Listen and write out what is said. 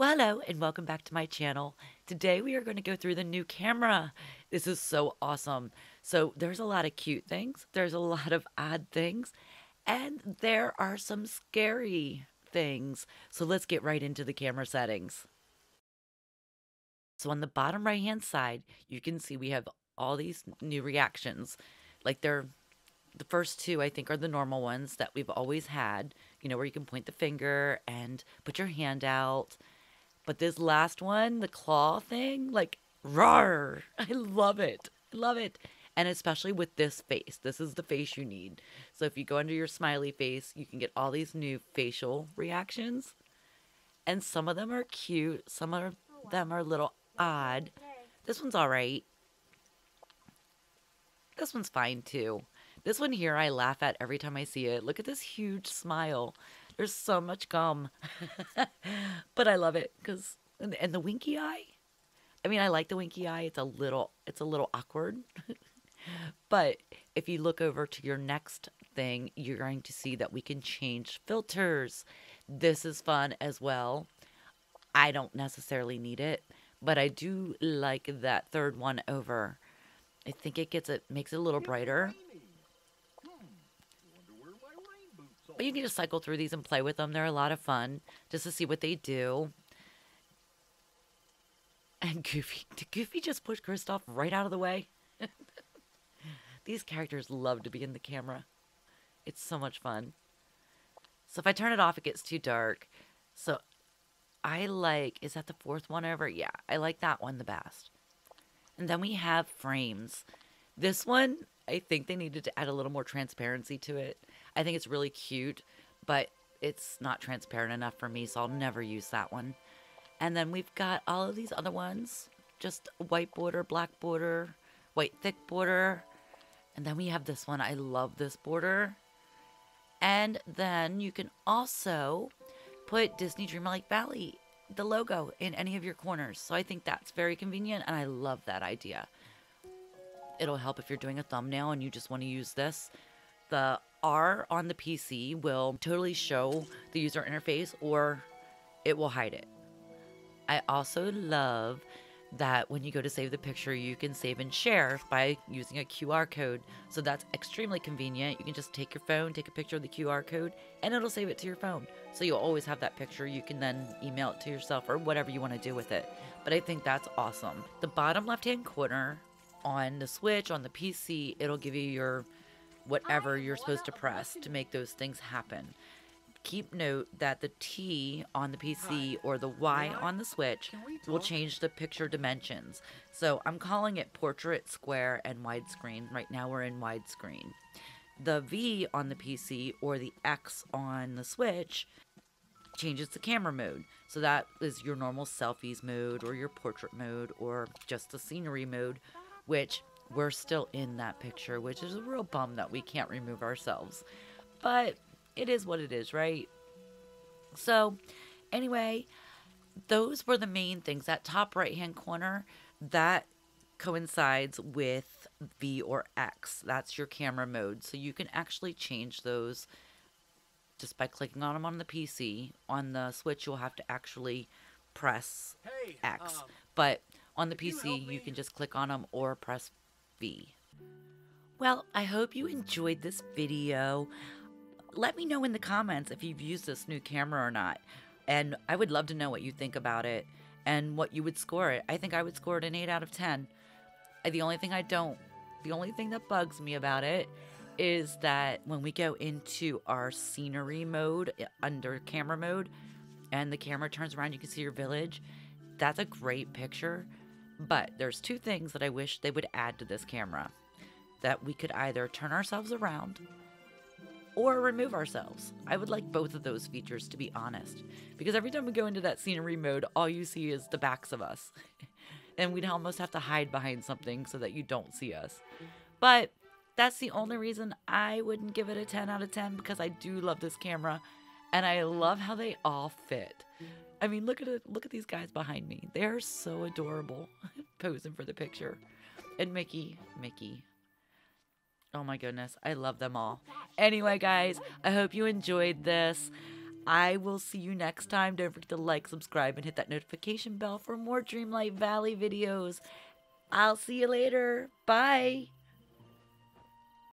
Well, hello and welcome back to my channel. Today we are going to go through the new camera. This is so awesome. So there's a lot of cute things, there's a lot of odd things, and there are some scary things. So let's get right into the camera settings. So on the bottom right hand side, you can see we have all these new reactions. Like they're the first two I think are the normal ones that we've always had, you know, where you can point the finger and put your hand out but this last one, the claw thing, like, roar! I love it. I love it. And especially with this face, this is the face you need. So if you go under your smiley face, you can get all these new facial reactions. And some of them are cute, some of them are a little odd. This one's all right. This one's fine too. This one here I laugh at every time I see it. Look at this huge smile. There's so much gum. but I love it cuz and, and the winky eye. I mean, I like the winky eye. It's a little it's a little awkward. but if you look over to your next thing, you're going to see that we can change filters. This is fun as well. I don't necessarily need it, but I do like that third one over. I think it gets it makes it a little brighter. But you can just cycle through these and play with them. They're a lot of fun just to see what they do. And Goofy, did Goofy just push Kristoff right out of the way? These characters love to be in the camera. It's so much fun. So if I turn it off, it gets too dark. So I like, is that the fourth one over? Yeah, I like that one the best. And then we have frames. This one, I think they needed to add a little more transparency to it. I think it's really cute, but it's not transparent enough for me, so I'll never use that one. And then we've got all of these other ones, just white border, black border, white thick border. And then we have this one. I love this border. And then you can also put Disney Dreamlight Valley, the logo, in any of your corners. So I think that's very convenient, and I love that idea. It'll help if you're doing a thumbnail and you just want to use this. The R on the PC will totally show the user interface or it will hide it. I also love that when you go to save the picture, you can save and share by using a QR code. So that's extremely convenient. You can just take your phone, take a picture of the QR code, and it'll save it to your phone. So you'll always have that picture. You can then email it to yourself or whatever you want to do with it. But I think that's awesome. The bottom left hand corner on the Switch, on the PC, it'll give you your whatever you're supposed to press to make those things happen. Keep note that the T on the PC or the Y on the Switch will change the picture dimensions. So I'm calling it portrait, square, and widescreen. Right now we're in widescreen. The V on the PC or the X on the Switch changes the camera mode. So that is your normal selfies mode or your portrait mode or just the scenery mode, which we're still in that picture, which is a real bum that we can't remove ourselves. But it is what it is, right? So, anyway, those were the main things. That top right hand corner, that coincides with V or X. That's your camera mode. So you can actually change those just by clicking on them on the PC. On the Switch, you'll have to actually press hey, X. Um, but on the PC, you, you, can just click on them or press Well, I hope you enjoyed this video. Let me know in the comments if you've used this new camera or not. And I would love to know what you think about it and what you would score it. I think I would score it an 8 out of 10. The only thing I don't, the only thing that bugs me about it is that when we go into our scenery mode under camera mode and the camera turns around, you can see your village. That's a great picture. But there's two things that I wish they would add to this camera. That we could either turn ourselves around or remove ourselves. I would like both of those features to be honest. Because every time we go into that scenery mode, all you see is the backs of us. and we'd almost have to hide behind something so that you don't see us. But that's the only reason I wouldn't give it a 10 out of 10 because I do love this camera and I love how they all fit. I mean, look at it. Look at these guys behind me. They're so adorable, posing for the picture. And Mickey, Mickey. Oh my goodness, I love them all. Anyway, guys, I hope you enjoyed this. I will see you next time. Don't forget to like, subscribe, and hit that notification bell for more Dreamlight Valley videos. I'll see you later. Bye.